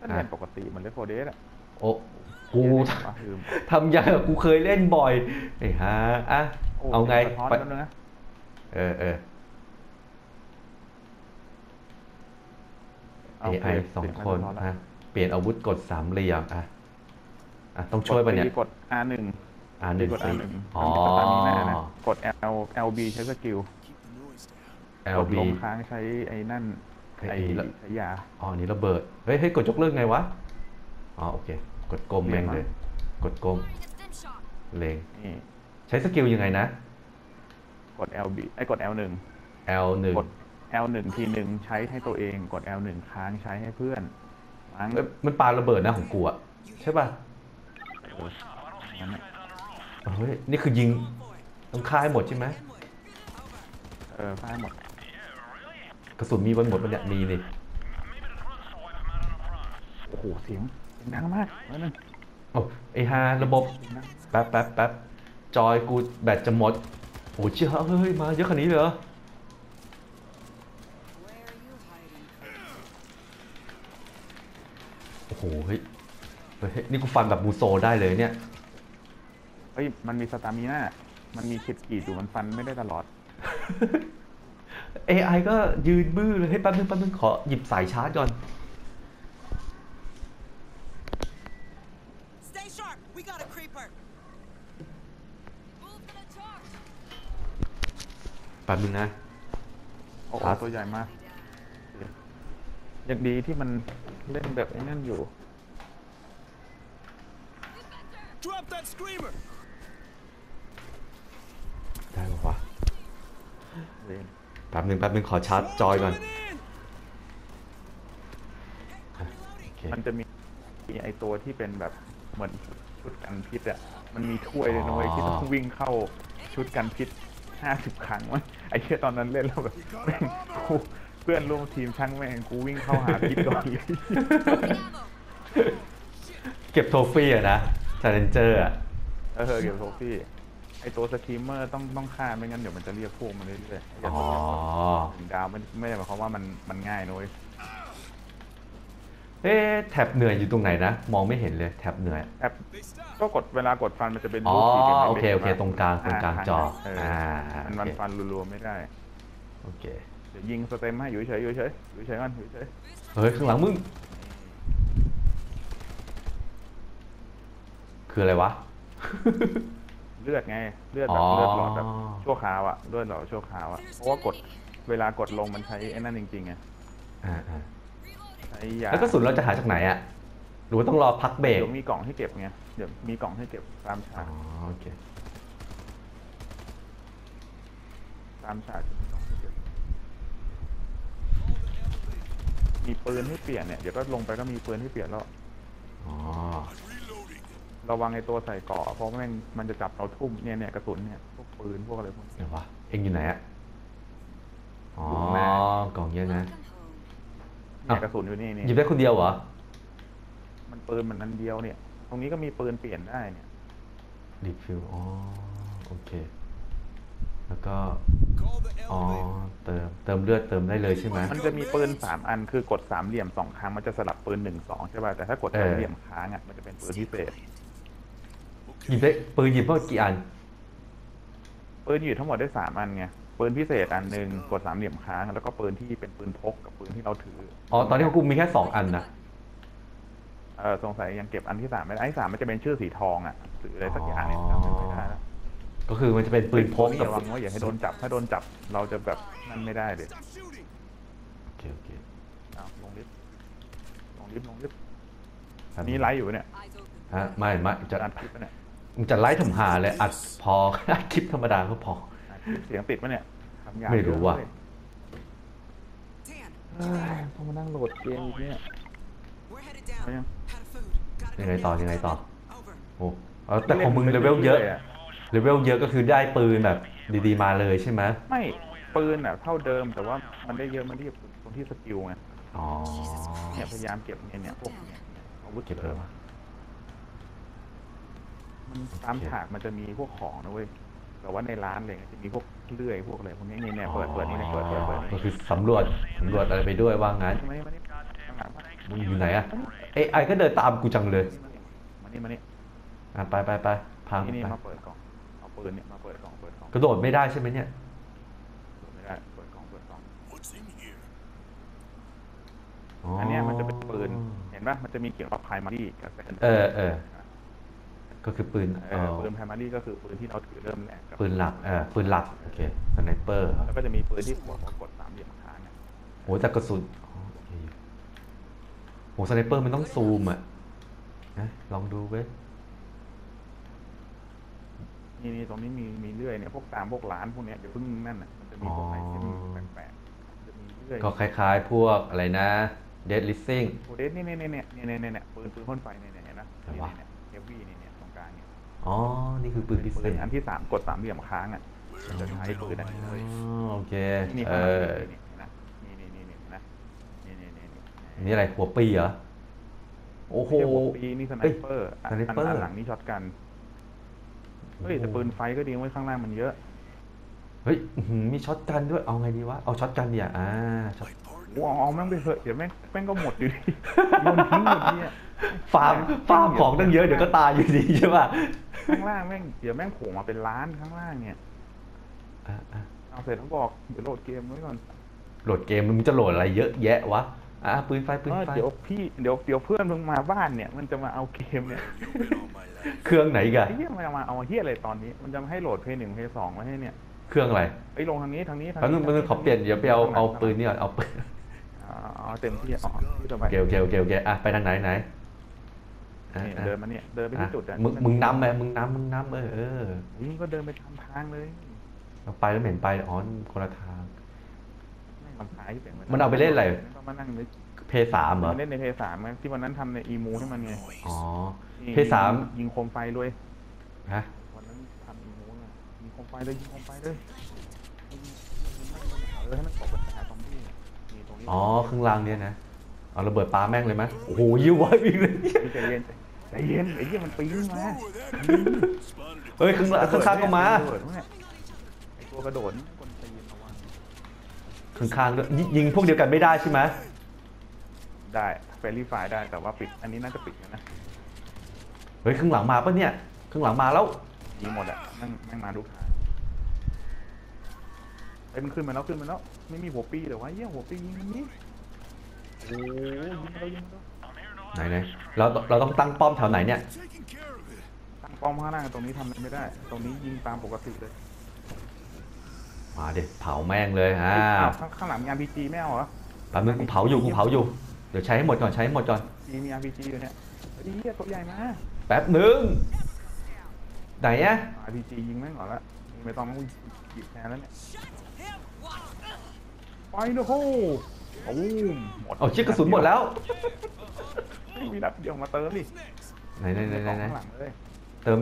ก็เล่นปกติเหมันเล่นโฟเดสอะโอ้กูเล่นวะลืมทำยังอะกูเคยเล่นบ่อยไอ้ฮะอะโอ้เอาไงสะท้อนไปแล้วนะเออเออโอเค AI สองเสียงคนสะท้อแล้วฮะเปลี่ยนอาวุธกดสามเหลี่ยมอะอะต้องช่วยป่ะเนี่ยกด R1 อ่าหนึ่งกดสี่ R1 อ๋อมันจะตามนี้แน่นะกด L LB ใช้สกิลกด LB ลงค้างใช้ไอ้นั่น ไอ้ไอ้ละใช้ยาอ๋ออันนี้ระเบิด เฮ้ยเฮ้ยกดยกเลิกไงวะ อ๋อโอเค กดกลมเรีแม่ยงนมาเลย กดกลม Stim shot. เลงนี่ใช้สกิลยังไงนะ กด LB ไอ้กด L1 L หนึ่งกด L1 ทีหนึ่งใช้ให้ตัวเอง กด L1 ค้างใช้ให้เพื่อนมั้งเอ้ยมันปาระเบิดนะของกูอะใช่ป่ะงั้นน่ะเฮ้ยนี่คือยิงต้องฆ่าให้หมดใช่ไหมเออฟ้าหมด กระสุนมีวันหมดมันเนี่ยมีนี่โอ้โหเสียงเสียงดังมากแล้วนึงโอ้ไอฮาระบบเสียงดังแป๊บแป๊บแป๊บจอยกูแบตจะหมดโอ้เชี่ยเฮ้ยมาเยอะขนาดนี้เลยเหรอ Where are you hiding? โอ้โหเฮ้ยเฮ้ยนี่กูฟันแบบบูโซได้เลยเนี่ยเฮ้ยมันมีสตามิน่ามันมีขีดขีดๆอยู่มันฟันไม่ได้ตลอด AI ก็ยืนบื้อเลยให้ยแป๊บนึงแป๊บนึงขอหยิบสายชาร์จก่อน Stay sharp. We got a creeper. Move to the charge. แป๊บนึงนะ โอ้โหครับ ตัวใหญ่มากยังดีที่มันเล่นแบบไอ้นั่นอยู่ Drop that screamer. ได้ปะวะเล่น แป๊บนึงแป๊บนึงขอชาร์จจอยก่อน Coming in. โอเคมันจะมีไอตัวที่เป็นแบบเหมือนชุดกันพิษอะมันมีถ้วยเลยนะเว้ยอ๋อที่ต้องวิ่งเข้าชุดกันพิษห้าสิบครั้งวะไอ้เชี่ยตอนนั้นเล่นแล้วแบบแม่งกูเพื่อนร่วมทีมช่างแม่งกูวิ่งเข้าหาพิษก่อนเลยเก็บโทฟี่อะนะชาเลนเจอร์อะเออเกี่ยวกับโทฟี่ ไอตัวสตรีมเมอร์ต้องต้องฆ่าไม่งั้นเดี๋ยวมันจะเรียกพวกมันเรื่อยๆอ๋อถึงดาวไม่ไม่ได้หมายความว่ามันมันง่ายนะเว้ยเอ๊ะแท็บเหนื่อยอยู่ตรงไหนนะ มองไม่เห็นเลยแท็บเหนื่อย แอปก็กดเวลากดฟันมันจะเป็นอ๋อรูปขีดห็นไหมโอเคโอเคห็นไหมตรงกลางตรงกลางจอเอออ่ามันโอมันเคฟันรัวๆไม่ได้ โอเค เดี๋ยวยิงสเต็มให้อยู่เฉยๆอยู่เฉยๆอยู่เฉยๆก่อนอยู่เฉยเฮ้ยข้างหลังมึง คืออะไรวะๆ เลือดไง เลือดแบบอ๋อ เลือดหลอดแบบชั่วคราวอะเลือดหลอดชั่วคราวอะเพราะว่ากดเวลากดลงมันใช้ไอ้นั่นจริงๆไงอ่าอ่าใช้ยาแล้วกระสุนเราจะหาจากไหนอะหรือว่าต้องรอพักเบรกเดี๋ยวมีกล่องให้เก็บไงเดี๋ยวมีกล่องให้เก็บตามอ๋ฉาอกโอเคตามฉากจะมีกล่องให้เก็บมีปืนให้เปลี่ยนเนี่ยเดี๋ยวก็ลงไปก็มีปืนให้เปลี่ยนแล้ว อ๋อ ระวังไอ้ตัวใส่เกราะเพราะแม่งมันจะจับเราทุ่มเนี่ยเนี่ยกระสุนเนี่ยพวกปืนพวกอะไรพวกนี้เดี๋ยววะเอ็งอยู่ไหนอะอ๋ออยู่ข้างหน้ากล่องเยอะนะ Welcome home. เนี่ยกระสุนอยู่นี่นี่หยิบได้คนเดียวเหรอ มันปืนมันอันเดียวเนี่ย ตรงนี้ก็มีปืนเปลี่ยนได้เนี่ย รีฟิลอ๋อ โอเค แล้วก็ Call the อ๋อ elevator. เติม เติมเลือดเติมได้เลยใช่ไหม มันจะมีปืนสามอันคือกดสามเหลี่ยมสองครั้งมันจะสลับปืนหนึ่งสองใช่ป่ะแต่ถ้ากดเออ สามเหลี่ยมค้างอะมันจะเป็นปืนพิเศษ หยิบได้ปืนหยิบเพิ่มกี่อัน ปืนอยู่ทั้งหมดได้สามอันไงปืนพิเศษอันหนึ่งกดสามเหลี่ยมค้าง แล้วก็ปืนที่เป็นปืนพกกับปืนที่เราถืออ๋อตอนนี้ของกูมีแค่สองอันนะเออสงสัยยังเก็บอันที่สามไม่ได้อันที่สามมันจะเป็นชื่อสีทองอะหรืออะไรสักอย่างเนี่ยจำไม่ได้แล้วก็คือมันจะเป็นปืนพกนี่กับระวังว่าอย่าให้โดนจับถ้าโดนจับเราจะแบบนั่นไม่ได้เลย Stop shooting. โอเคโอเคอ้าวลงลิฟต์ลงลิฟต์ลงลิฟต์ครับนี่ไลฟ์อยู่เนี่ย Eyes open. ฮะไม่ไม่จะจะอัดคลิปปะเนี่ย มึงจะไล่ทำหาเลยอัดพออัดคลิปธรรมดาก็พออัดคลิปเสียงติดปะเนี่ยทำยากไม่รู้ว่ะเยอ Dan, เฮ้ยต้องมานั่งโหลดเกมอีกเนี่ย we're headed down. Oh, yeah. Out of food. Gotta ยังไง go ต่อ meet ยังไงต่อ Over. โอ้เอาแต่ของมึงเลเวลเยอะเลเวลเยอะก็คือได้ปืนแบบดีๆมาเลยใช่ไหมไม่ปืนอะเท่าเดิมแต่ว่ามันได้เยอะมันที่ตรงที่ skill ไงอ๋อเนี่ยพยายามเก็บเนี่ยเนี่ยพวกเนี่ยอาวุธเก็บเลยวะ มันตามฉากมันจะมีพวกของนะเว้ยแต่ว่าในร้านอะไรเงี้ยจะมีพวกเลื่อยพวกอะไรพวกนี้เนี่ยเนี่ยเปิดเปิดนี่เนี่ยเปิดเปิดเปิดก็คือสำรวจสำรวจอะไรไปด้วยว่างั้น ไม่ไม่ได้หลังมามึงอยู่ไหนอะเอไอก็เดินตามกูจังเลยมานี่มานี่อะไปไปไปพังนี่นี่ไปมาเปิดกล่องเอาปืนเนี่ยมาเปิดกล่องเปิดกล่องกระโดดไม่ได้ใช่ไหมเนี่ยไม่ได้เปิดกล่องเปิดกล่อง What's in here? อันเนี้ยมันจะเป็นปืนเห็นปะมันจะมีเขียนว่า primary กับ secondary เออเออ ก็คือปืนเอเอออปืน primary ก็คือปืนที่เราถือเริ่มแรกกับปืนหลักเออปืนหลักโอเค sniper แล้วก็จะมีปืนที่หัวกดสามเหลี่ยมค้างอะโหแต่กระสุนอ๋อโอเคโห sniper มันต้องซูมอะนะลองดูเว้ยนี่นี่ตรงนี้มีมีเลื่อยเนี่ยพวกตามพวกร้านพวกเนี้ยเดี๋ยวเพิ่งนั่นน่ะมันจะมีพวกไหนที่มันแปลกๆจะมีเลื่อยก็คล้ายๆ พวกอะไรนะ Dead Rising โอเดสนี่เนี่ยเนี่ยเนี่ยเนี่ยเนี่ยเนี่ยปืนปืนพ่นไฟเนี่ยเนี่ยเห็นนะไหนวะเนี่ยเฮฟวี่เนี่ย อ๋อ นี่คือปืนพิเศปืนษอันที่สามกดสามเหลี่ยมค้างอะมันจะใช้ปืนอันนี้เลยอ๋อโอเค นี่เอข้างหลังอ นี่นี่นะนี่นี่นี่นี่นะนี่นี่นี่นี่อันนี่อะไรหัวปีเหรอ โอ้โห ไม่ใช่หัวปีนี่สไนเปอร์อันสไนเปอร์ อันหลังนี่ช็อตกันเฮ้ยแต่ปืนไฟก็ดีไว้ข้างล่างมันเยอะเฮ้ยอื้อหือมีช็อตกันด้วย เอาไงดีวะ เอาช็อตกันเดียวอ่าช็อตกูเอาเอาแม่งไปเถอะเดี๋ยวแม่งแม่งก็หมดอยู่ดีโยนทิ้งหมดดีอะฟาร์ม ฟาร์มของตั้งเยอะเดี๋ยวก็ตายอยู่ดีใช่ป่ะ ข้างล่างแม่งเดี๋ยวแม่งโผล่มาเป็นล้านข้างล่างเนี่ยอะอะเอาเสร็จแล้วบอกเดี๋ยวโหลดเกมไว้ก่อนโหลดเกมมึงจะโหลดอะไรเยอะแยะวะอะปืนไฟปืนเออไฟเดี๋ยวพี่เดี๋ยวเดี๋ยวเพื่อนมึงมาบ้านเนี่ย มันจะมาเอาเกมเนี่ย Been all my life. เครื่องไหนอีกันไอ้เหี้ยมันจะมาเอาเหี้ยอะไรตอนนี้ มันจะมาให้โหลดเพลย์หนึ่งเพลย์สองไว้ให้เนี่ยเครื่องอะไรไอ้ยลงทางนี้ทางนี้ทางแป๊บนึงแป๊บนึงขอเปลี่ยนเดี๋ยวไปเอาเอาปืนนี่ก่อนเอาปืนเอาเอาเต็มที่อ๋อที่สโอบายเคโอเคโอเคโอเคอะไปทางไหนไหนอะ นี่อะเดินมาเนี่ย เดินไปที่จุดอะมึงมึงนำไหมมึงนำมึงนำเออเอออุ๊ยมึงก็เดินไปทำทางเลยเราไปแล้วไม่เห็นไปอ๋อคนละทางไม่ทำท้ายเสียงมันเอาไปเล่นอะไรม่ต้องมานั่งนึกเพย์สามเหรอมันเล่นในเพย์สามไหมที่วันนั้นทำในอีมูให้มันไงอ๋อนี่เพย์สามยิงโคมไฟด้วยฮะวันนั้นทำอีมูน่ะยิงโคมไฟเลยยิงโคมไฟเลยยิงเออให้มันตกเป็นหาซอมบี้นี่ตรงนี้อ๋อข้างล่างเนี่ยนะ เอาระเบิดปาแม่งเลยไหมโอ้โหยิ้วไว้วิ่งเลยใจเย็นใจเย็นไอ้เหี้ยมันปีนมา Spotted it. เฮ้ยข้างล่างข้างๆก็มาระเบิดเนี่ยไอ้ตัวกระโดดนี่คนตีนระวังข้างๆด้วยยิยิงพวกเดียวกันไม่ได้ใช่ไหมได้เฟรลี่ไฟได้แต่ว่าปิดอันนี้น่าจะปิดนะเฮ้ยข้างหลังมาปะเนี่ยข้างหลังมาแล้วยิงหมดอะแม่งแม่งมาทุกทางไอ้ยมันขึ้นมาแล้วขึ้นมาแล้วไม่มีหัวปีแต่ว่าเยี่ยหัวปียิงอย่างนี้ โอ้ยยิงมาแล้วยิงมาแล้วไหนไหนเราเราต้องตั้งป้อมแถวไหนเนี่ย Taking care of it. ตั้งป้อมข้างล่างตรงนี้ทำอะไรไม่ได้ ตรงนี้ยิงตามปกติเลยมาเด็เผาแม่งเลยอ่าอ้าวข้างข้างหลังมี RPG ไม่เอาเหรอแป๊บนึงกูเผาอยู่กูเผาอยู่เดี๋ยวใช้ให้หมดก่อนใช้ให้หมดก่อนมีมี RPG อยู่เนี่ยไอ้เหี้ยตัวใหญ่มาแป๊บนึงไหนอะ RPG ยิงแม่งก่อนละยิงไม่ต้องต้องหยิบแทนแล้วเนี่ยไปนะโห โอ้มหมดเอาเชี่ยกระสุนหมดแล้วไม่มีนัดเดียวมาเติมดิไหนไหนไหนไหนไหนข้างหลังเลยเติม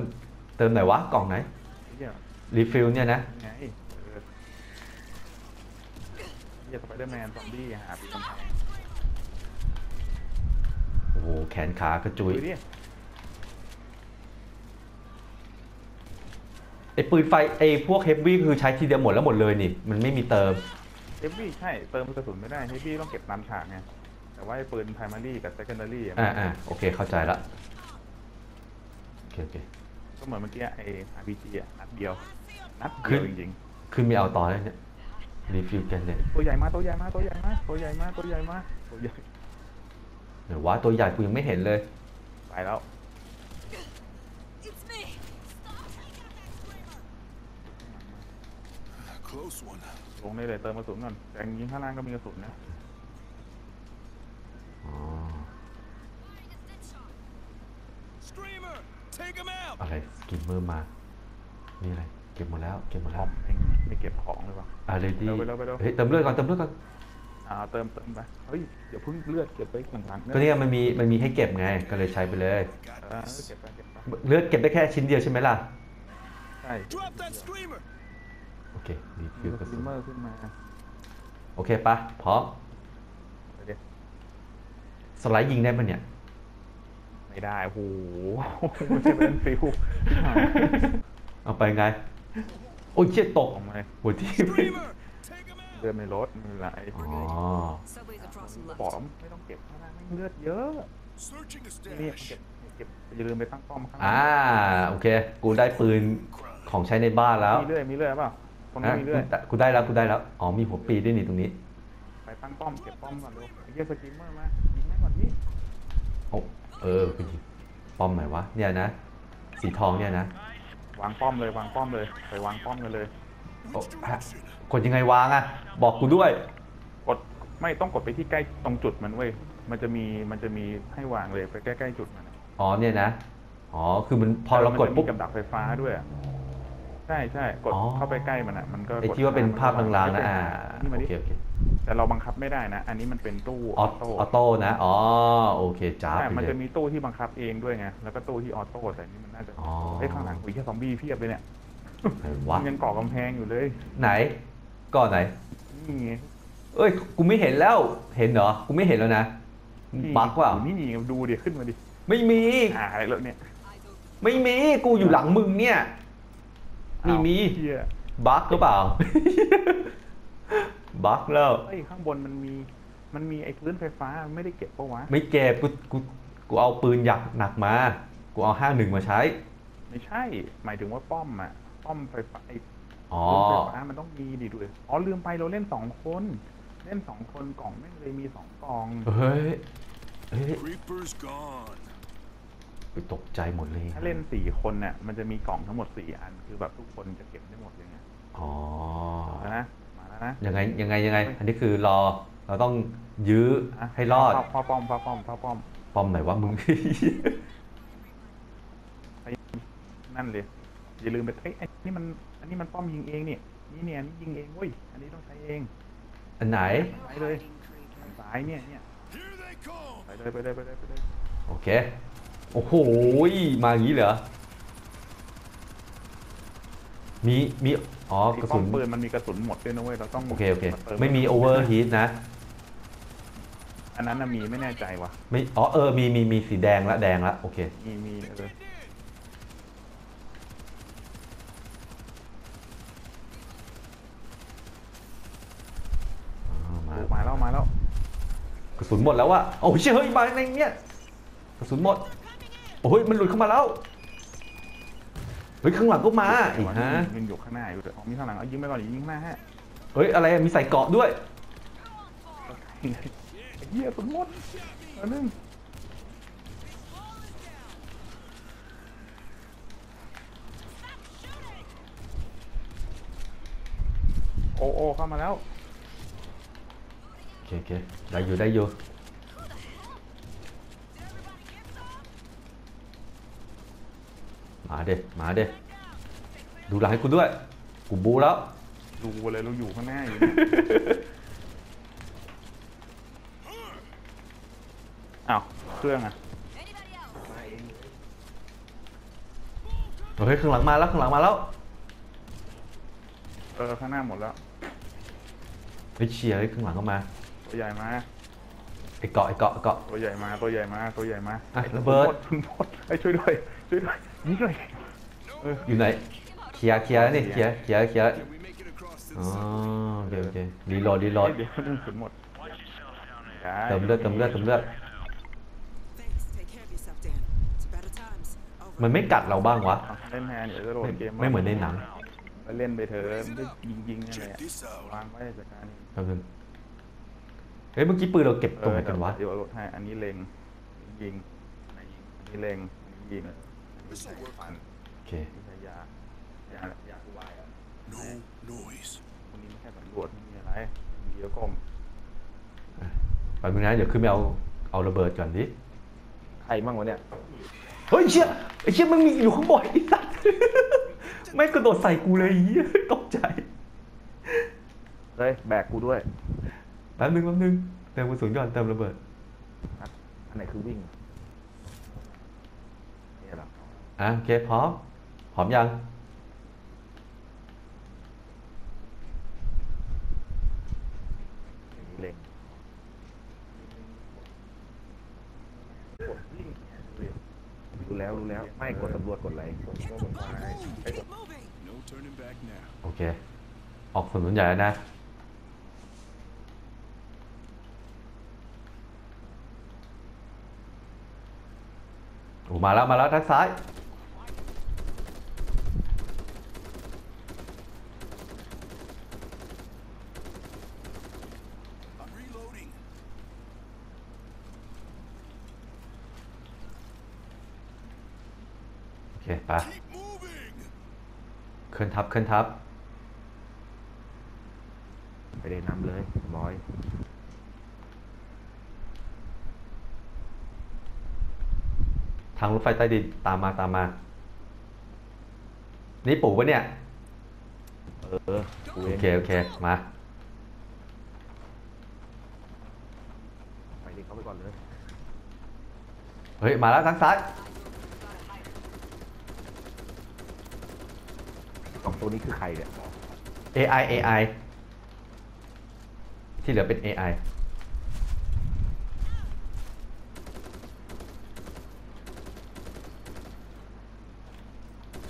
เติมไหนวะกล่องไหนไอ้เหี้ย refill เนี่ยนะไงเออเหี้ยสไปเดอร์แมนซอมบี้ห่าปีนกำแพงโอ้โหแขนขากระจุยดูดิไอ้ปืนไฟไอ้พวก heavy คือใช้ทีเดียวหมดแล้วหมดเลยนี่ มันไม่มีเติม heavy ใช่เติมกระสุนไม่ได้ heavy ต้องเก็บตามฉากไงแต่ว่าไอ้ปืน primary กับ secondary อะอ่าอ่าโอเคเข้าใจละโอเคโอเคก็เหมือนเมื่อกี้ไอ้ RPG อะนัดเดียวนัดคืเดีอยวจริงขึ้นไม่เอาต่อแล้วเนี่ยรีฟิลกันเนี่ยๆตัวใหญ่มาตัวใหญ่มาตัวใหญ่มาตัวใหญ่มาตัวใหญ่มาตัวใหญ่เดี๋ยวว่าตัวใหญ่กูยังไม่เห็นเลยไปแล้ว It's me. Close one. ลงได้เลยเติมกระสุนก่อนแต่ยิงข้างล่างก็มีกระสุนนะอ๋อ Screamer, take him out. อะไรสกิมเมอร์มา นี่อะไร เก็บหมดแล้ว เก็บหมดขแล้อวงเองไม่เก็บของเลยว่ะอ่าเรดี้เร็วไปเร็วไปเร็วเฮ้ยเติมเลือดก่อนเติมเลือดก่อนอ่าเติมเติมไปเฮ้ยเดี๋ยวเพิ่งเลือดเก็บไว้ข้างหลังก็เนี่ยมันมีมันมีให้เก็บไงก็เลยใช้ไปเลย Got เออ this. เก็บไปเก็บไปเลือดเก็บได้แค่ชิ้นเดียวใช่ไหมล่ะใช่ Drop that screamer. โอ เครีมีฟิลกกระระสุสุนนเมอร์ขึ้นมาโอเคปะพร้อมไปเดี๋ยวสไลด์ยิงได้ปะเนี่ย ไม่ได้โอ้โหไม่ใช่เป็นฟิวเอาไปไง โอ้ยเชี่ยตกออกมาเลยหัวที่ Screamer, take him out. เดินในรถไม่เป็นไรอ๋อ Subway's across and บอก left. ไม่ต้องเก็บข้างล่างแม่งเลือดเยอะ Searching a นี่ stash. เก็บเก็บอย่าลืมไปตั้งป้อมข้างล่าอ่างโอเค กูได้ปืนของใช้ในบ้านแล้ว มีเลื่อยมีเลื่อยเปล่าตรงนี้ฮะมีเลื่อยกูได้แล้วกูได้แล้ว อ๋อมีหัวปลีด้วยนี่ตรงนี้ ไปตั้งป้อมเก็บป้อมก่อนเร็วไอ้เหี้ย screamer มายิงแม่งก่อนนี่โอ้เออกูยิงป้อมไหนวะเนี่ยนะ สีทองเนี่ยนะ วางป้อมเลยวางป้อมเลย ไปวางป้อมกันเลยโอ้ Which ฮะ direction? กดยังไงวางอะบอกกูด้วย กดไม่ต้องกดไปที่ใกล้ตรงจุดมันเว้ย มันจะมีมันจะมีให้วางเลยไปใกล้ๆจุดมันอะอ๋อเนี่ยนะ อ๋อคือมันพอเรากดมันจะมีปุ๊บกับดักไฟฟ้าด้วยอะ ใช่ใช่กดอ๋อ เข้าไปใกล้มันอะ มันก็ไอ้กดที่ว่าเป็นภาพลางๆนะอ่านี่มาโอดิเคโอเคแต่เราบังคับไม่ได้นะ อันนี้มันเป็นตู้ออออโต้นะอ๋อโอเคจ้าบใช่ไปมันเลจะย มีตู้ที่บังคับเองด้วยไงแล้วก็ตู้ที่ออโต้แต่นี่มันน่าจะอ๋อเฮ้ยข้างหลังคุยแค่ซอมบี้เพียบเลยเนี่ยไหนวะมันยังก่อกำแพงอยู่เลยไหนก่อนไหน นี่ไงเอ้ยกูไม่เห็นแล้วเห็นเหรอกูไม่เห็นแล้วนะนี่บั๊กเปล่าอยู่นี่ดูดิขึ้นมาดิไม่มี อ่าอะไรแล้วเนี่ย Eyes open. ไม่มีกูอยู่หลังมึงเนี่ย มีอ้าวมีเฮียบั๊กหรือเปล่า บั๊กแล้วเฮ้ยข้างบนมันมี มันมีไอ้พื้นไฟฟ้าไม่ได้เก็บปะวะ ไม่เก็บกูกูกูเอาปืนหยักหนักมา กูเอาห้าหนึ่งมาใช้ ไม่ใช่ หมายถึงว่าป้อมอะป้อมไฟฟ้าไอ้อ๋อพื้นไฟฟ้ามันต้องมีดิด้วยอ๋อลืมไปเราเล่นสองคน เล่นสองคนกล่องแม่งเลยมีสองกล่อง เฮ้ยเฮ้ย Creeper's gone. ไปตกใจหมดเลย ถ้าเล่นสี่คนเนี่ยมันจะมีกล่องทั้งหมดสี่อัน คือแบบทุกคนจะเก็บได้หมดเลยไงอ๋อมาแล้วนะ มาแล้วนะ ยังไงยังไงยังไง อันนี้คือรอ เราต้องยื้อะให้รอดพ่พ่อป้อมพ่อป้อมพ่อป้อมปอมไหนวะมึงนั่นเลย อย่าลืมไปเอ้ยไอ้นี่มัน อันนี้มันป้อมยิงเองนี่นี่เนี่ยอันนี่ยิงเองเว้ย อันนี้ต้องใช้เอง อันไหนไปเลย Hiding, creeper. ทางซ้ายเนี่ยเนี่ย Here they come. ไปเลยไปเลยไปเลยไปเลยโอเค โอ้โห มาอย่างนี้เหรอ มี มี อ๋อที่กระป้สุอมนปืนมันมีกระสุนหมดด้วยนะเว้ย เราต้องโอเค โอเคาติไม่มีโอเวอร์ฮีทนะ อันนั้นน่ะมีไม่แน่ใจว่ะ ไม่ อ๋อ เออ มี มี มีสีแดงละแดงละ โอเค มี มีเอออ๋อมาโอ้มาแล้ว มาแล้ว กระสุนหมดแล้วว่ะโอ้ยเชี่ยเฮ้ยมาในเนี้ยกระสุนหมด โอ้ยมันหลุดเข้ามาแล้วเฮ้ยข้างหลังก็มาอีกฮะยิงอยู่ข้างหน้าอยู่เลยอ๋อมีข้างหลังเอายิงไปก่อนยิงข้างหน้าฮะเฮ้ยอะไรอะมีใส่เกราะด้วยไอ้เหี้ยสมมติอันนึงโอโอเข้ามาแล้วโอเคโอเคได้อยู่ได้อยู่ มาเด็มาเด็ดูหลังให้กูด้วย กูบูแล้ว ดูเลยเราอยู่ข้างหน้าอยู่เนี่ยอ้าวเครื่องอะ Anybody else? เฮ้ยข้างหลังมาแล้วข้างหลังมาแล้วเออข้างหน้าหมดแล้วเฮ้ยเชียร์เฮ้ยข้างหลังก็มา ตัวใหญ่มาไอ้เกาะไอ้เกาะไอ้เกาะตัวใหญ่มาตัวใหญ่มาตัวใหญ่มาอะไอ้ระเบิดคุณพดไอ้ยช่วยด้วยช่วยด้วย นี่ด้วยเอออยู่ไหนเคลียร์เคลียร์แล้วนี่เคลียร์เคลียร์เคลียร์ Can we make it across to อ๋อ the โอ side? เคโอเครีโหลดรีโหลดเดี๋ยวเรื่องสุดหมดได้เติมเลือดเติมเลือดเติมเลือด Thanks. Take care of yourself, Dan. It's better times. Over. มันไม่กัดเราบ้างวะเอาเล่นแฮนเดี๋ยวจะโหลไม่ดเกมไม่เหมือนในหนังไปเล่นไปเถอะมันได้ยิงยิงๆนั่นแหละ Check this out. วางไว้จัดการเองแป๊บนึงเฮ้ยเมื่อกี้ปืนเราเก็บตรงไหนกันวะเดี๋ยวเอาโหลดให้อันนี้เล็งยิงอันนี้เล็งอันนี้ยิง This will work. ฟันโอเคไม่ใช่ยายาแหละยาคุวายอะ No noise. คนนี้ไม่ใช่ตำรวจไม่มีอะไรมีเดี๋ยวก้มแป๊บนึงนะเดี๋ยวขึ้นไปเอาเอาระเบิดก่อนดิ ใครมั่งวะเนี่ยเฮ้ยเชี่ยไอ้เชี่ยมันมีอยู่ข้างบนไอ้สัสไม่งกระโดดใส่กูเลยไอ้เหี้ยตกใจเฮ้ยแบกกูด้วยแป๊บนึงแป๊บนึงเติมกระสุนก่อนเติมระเบิด อันไหนคือวิ่ง โอเคพร้อมพอมยังรู้แล้วรู้แล้ว ไม่กดสำรวจกดไหลโอเค ออกสนุนใหญ่นะโอ้มาแล้ว มาแล้วทางซ้าย คไป Keep moving. เคลื่อนทับเคลื่อนทับ ไปเดินนำเลยบอยทางรถไฟใต้ดินตามมาตามมา นี่ปู่ปะเนี่ย เออกูโอเองเคโอเค มา ไปดิเข้าไปก่อนเลย เฮ้ย มาแล้วทางซ้าย สอง ตัวนี้คือใครเนี่ย AI AI ที่เหลือเป็น AI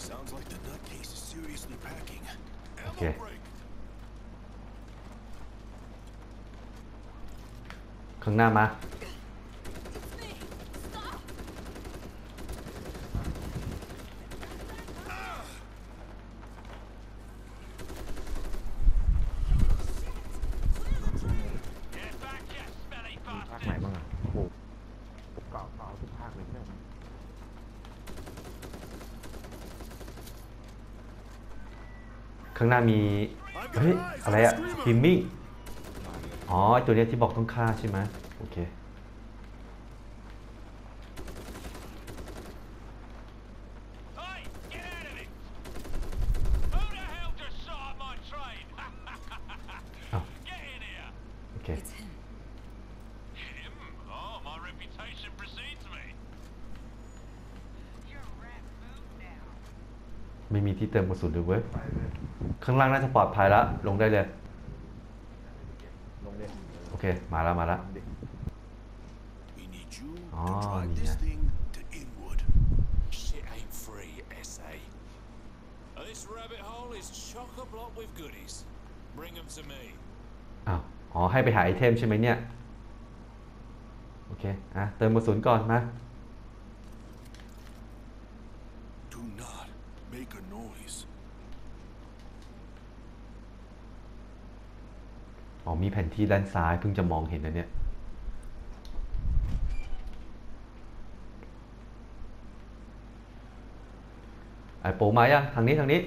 Sounds like the nutcase is seriously packing. Ammo Okay. break. ข้างหน้ามา มีภาคไหนบ้างอะโอ้โหเก่าเก่าทุกภาคเลยใช่ไหม ข้างห น้ามี เฮ้ย อะไรอะพิมมิ่งอ๋อตัวเนี้ยที่บอกต้องฆ่าใช่ไหมโอเค ที่เติมกระสุนเลยเว้ย ข้างล่างน่าจะปลอดภัยแล้วลงได้เลย ลงเลยโอเค มาแล้วมาแล้วทำดิ We need you Oh, to drive this yeah. thing to Inwood. Shit ain't free, SA. This rabbit hole is chock-a-block with goodies. Bring them to me. อ้าวอ๋อ ให้ไปหาไอเทมใช่ไหมเนี่ย โอเค อะ เติมกระสุนก่อนมา Do not make a noise. อ๋อมีแผนที่ด้านซ้ายเพิ่งจะมองเห็นนะเนี่ยไอ้โปมายังทางนี้ทางนี้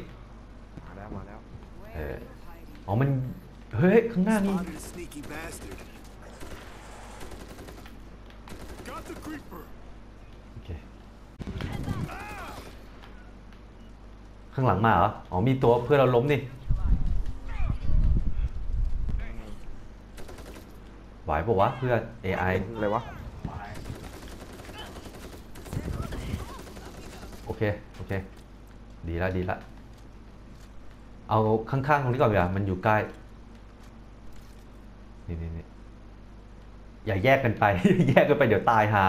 มาแล้วมาแล้วเอออ๋อมันเฮ้ยข้างหน้านี่ Spotted a sneaky bastard. Got the creeper. โอเคข้างหลังมาเหรออ๋อมีตัวเพื่อนเราล้มนี่ ไหวปะวะเพื่อน AI อะไรวะ โอเค โอเค ดีละดีละ เอาข้างๆตรงนี้ก่อนดีกว่ามันอยู่ใกล้ นี่นี่นี่อย่าแยกกันไป แยกกันไปเดี๋ยวตายหา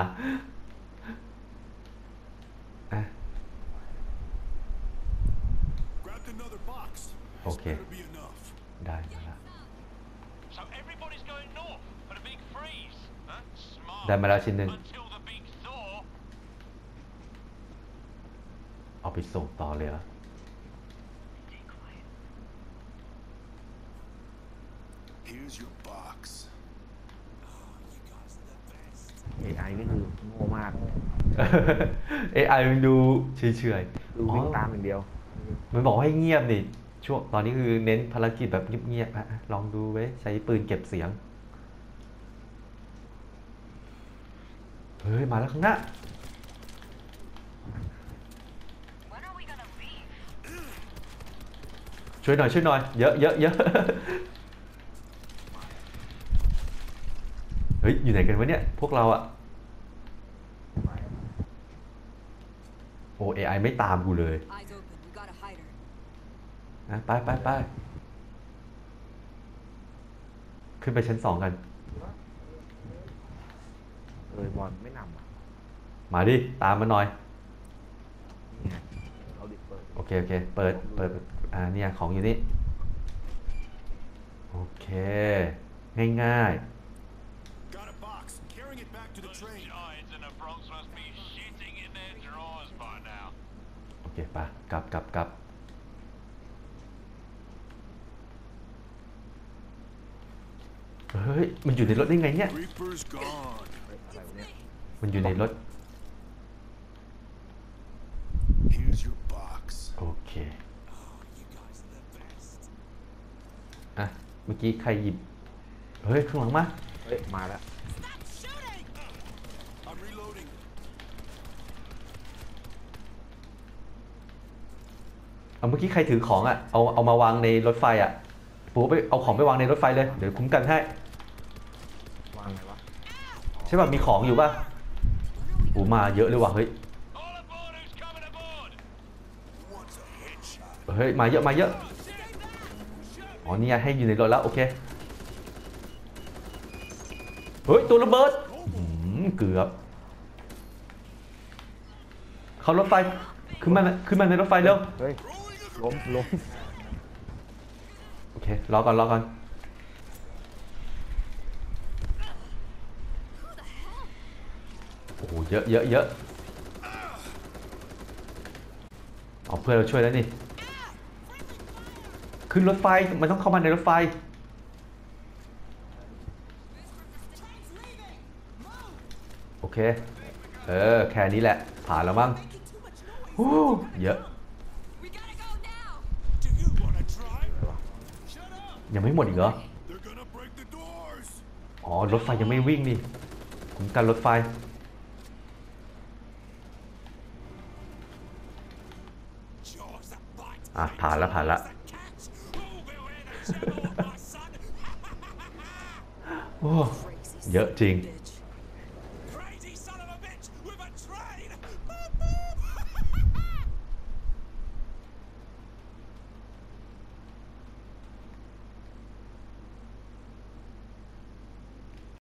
อะ Grabbed another box. Okay. Better be enough. ได้มาละ So everybody's going north for the big freeze. Huh? Smart. ได้มาแล้วชิ้นหนึ่ง Until the big thaw. เอาไปส่งต่อเลยเหรอ Here's your box. Oh, you guys are the best. AI นี่คือโง่มาก AI มันดูเฉยคือๆอ๋อวิ่งตามอย่างเดียว มันบอกให้เงียบนี่ช่วงตอนนี้คือเน้นภารกิจแบบเงียบๆอะอะลองดูไว้ยใช้ปืนเก็บเสียง เฮ้ย มาแล้วข้างหน้าช่วยหน่อยช่วยหน่อยเยอะเยอะเยอะเฮ้ย อยู่ไหนกันวะเนี่ย พวกเราอะโอ้ AI ไม่ตามกูเลยนะไปไปไปขึ้นไปชั้นสองกัน เออบอลไม่นำอะมาดิ ตามมาหน่อย นี่ไงเอาดิเปิดโอเคโอเค เปิดเปิดอ่าเนี่ยของอยู่นี่ โอเค ง่าย Got a box. Carrying it back to the Those train. giants in the Bronx must be shitting in their your eyes by now. โอเคไปกลับกลับกลับเฮ้ย มันอยู่ในรถได้ไงเนี่ย Reaper's gone. อะไรวะเนี่ยมันอยู่ในรถ Here's your box. โอเคอะเมื่อกี้ใครหยิบ เฮ้ยข้างหลังมา เฮ้ย มาแล้ว I'm reloading. เอาเมื่อกี้ใครถือของอะ เอาเอามาวางในรถไฟอะปูไปเอาของไปวางในรถไฟเลย เดี๋ยวคุ้มกันให้วางไงวะใช่ป่ะมีของอยู่ป่ะโอ้มาเยอะเลยว่ะเฮ้ย All aboard who's coming aboard! What's a headshot? เฮ้ยมาเยอะมาเยอะอ๋อนี่ไงให้อยู่ในรถแล้วโอเคเฮ้ยตัวระเบิดอื้อหือเกือบเขารถไฟขึ้นมาขึ้นมาในรถไฟเร็วเฮ้ยล้มล้มโอเครอก่อนรอก่อน โอ้โห เยอะเยอะเยอะเอาเพื่อนเราช่วยแล้วนี่ ขึ้นรถไฟ มันต้องเข้ามาในรถไฟ โอเค เออ แค่นี้แหละ ผ่านแล้วมั้งเยอะ ยังไม่หมดอีกเหรอ อ๋อ รถไฟยังไม่วิ่งนี่คุ้มกันรถไฟ อะผ่านแล้วผ่านแล้ว Cats. Who will hear the sound of my son? โอ้เยอะจริง This